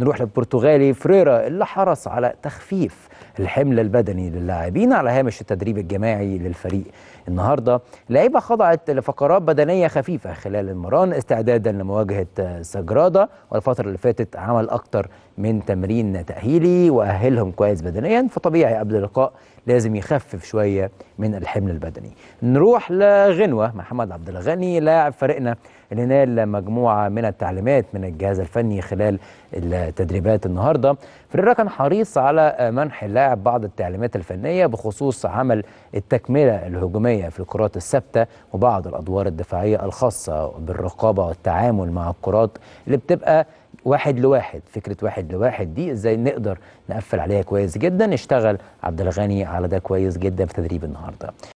نروح للبرتغالي فريرا اللي حرص على تخفيف الحمل البدني للاعبين على هامش التدريب الجماعي للفريق. النهارده اللعيبه خضعت لفقرات بدنية خفيفة خلال المران استعدادا لمواجهة سجرادا والفترة اللي فاتت عمل أكتر من تمرين تأهيلي وأهلهم كويس بدنيا فطبيعي قبل اللقاء لازم يخفف شوية من الحمل البدني. نروح لغنوة. محمد عبد الغني لاعب فريقنا اللي نال مجموعة من التعليمات من الجهاز الفني خلال التدريبات النهارده. فريرا كان حريص على منح اللاعب بعض التعليمات الفنية بخصوص عمل التكملة الهجومية في الكرات الثابتة وبعض الأدوار الدفاعية الخاصة بالرقابة والتعامل مع الكرات اللي بتبقى واحد لواحد فكرة واحد لواحد دي إزاي نقدر نقفل عليها كويس جدا؟ اشتغل عبد الغني على ده كويس جدا في تدريب النهارده.